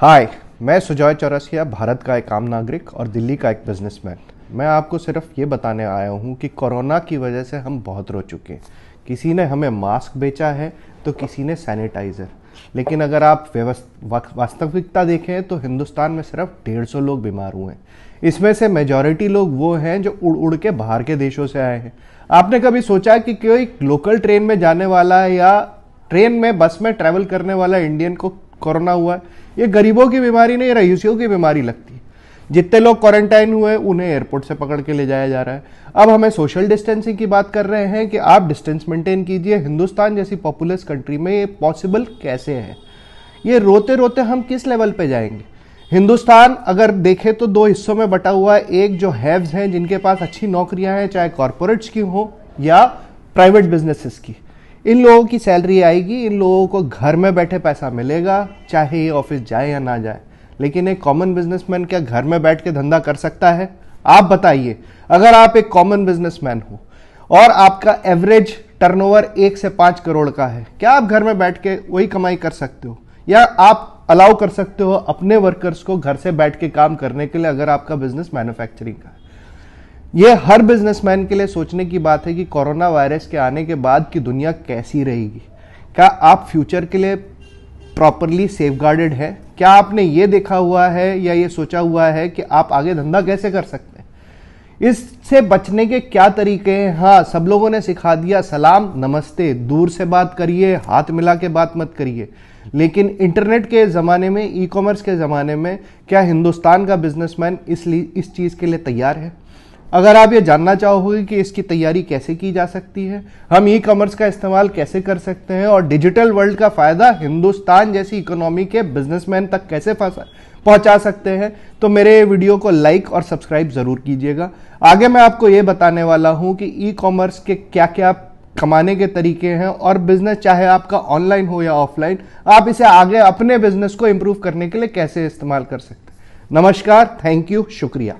हाय मैं सुजॉय चौरसिया, भारत का एक आम नागरिक और दिल्ली का एक बिजनेसमैन मैं आपको सिर्फ़ ये बताने आया हूँ कि कोरोना की वजह से हम बहुत रो चुके हैं। किसी ने हमें मास्क बेचा है तो किसी ने सैनिटाइज़र लेकिन अगर आप वास्तविकता देखें तो हिंदुस्तान में सिर्फ़ डेढ़ सौ लोग बीमार हुए हैं। इसमें से मेजॉरिटी लोग वो हैं जो उड़ उड़ के बाहर के देशों से आए हैं। आपने कभी सोचा कि कोई लोकल ट्रेन में जाने वाला या ट्रेन में बस में ट्रैवल करने वाला इंडियन को कोरोना हुआ है, ये गरीबों की बीमारी नहीं रईसियों की बीमारी लगती है। जितने लोग क्वारंटाइन हुए उन्हें एयरपोर्ट से पकड़ के ले जाया जा रहा है। अब हमें सोशल डिस्टेंसिंग की बात कर रहे हैं कि आप डिस्टेंस मेंटेन कीजिए। हिंदुस्तान जैसी पॉपुलस कंट्री में ये पॉसिबल कैसे है? ये रोते रोते हम किस लेवल पे जाएँगे? हिंदुस्तान अगर देखें तो दो हिस्सों में बटा हुआ है। एक जो हैव्स हैं, जिनके पास अच्छी नौकरियाँ हैं, चाहे कॉरपोरेट्स की हो या प्राइवेट बिजनेसेस की। इन लोगों की सैलरी आएगी, इन लोगों को घर में बैठे पैसा मिलेगा, चाहे ये ऑफ़िस जाए या ना जाए। लेकिन एक कॉमन बिजनेसमैन क्या घर में बैठ के धंधा कर सकता है? आप बताइए, अगर आप एक कॉमन बिजनेसमैन हो और आपका एवरेज टर्नओवर एक से पाँच करोड़ का है, क्या आप घर में बैठ के वही कमाई कर सकते हो? या आप अलाउ कर सकते हो अपने वर्कर्स को घर से बैठ के काम करने के लिए, अगर आपका बिज़नेस मैन्युफैक्चरिंग का है? ये हर बिजनेसमैन के लिए सोचने की बात है कि कोरोना वायरस के आने के बाद की दुनिया कैसी रहेगी। क्या आप फ्यूचर के लिए प्रॉपरली सेफ़ गार्डेड है? क्या आपने ये देखा हुआ है या ये सोचा हुआ है कि आप आगे धंधा कैसे कर सकते हैं? इससे बचने के क्या तरीके हैं? हाँ सब लोगों ने सिखा दिया, सलाम, नमस्ते, दूर से बात करिए, हाथ मिला के बात मत करिए। लेकिन इंटरनेट के ज़माने में ई कॉमर्स के ज़माने में, क्या हिंदुस्तान का बिजनेसमैन इसलिए, इस चीज़ के लिए तैयार है? अगर आप ये जानना चाहोगे कि इसकी तैयारी कैसे की जा सकती है, हम ई कॉमर्स का इस्तेमाल कैसे कर सकते हैं और डिजिटल वर्ल्ड का फ़ायदा हिंदुस्तान जैसी इकोनॉमी के बिजनेसमैन तक कैसे पहुँचा सकते हैं तो मेरे वीडियो को लाइक और सब्सक्राइब ज़रूर कीजिएगा। आगे मैं आपको ये बताने वाला हूँ कि ई कॉमर्स के क्या क्या कमाने के तरीके हैं और बिज़नेस चाहे आपका ऑनलाइन हो या ऑफलाइन आप इसे आगे अपने बिज़नेस को इम्प्रूव करने के लिए कैसे इस्तेमाल कर सकते हैं। नमस्कार थैंक यू शुक्रिया।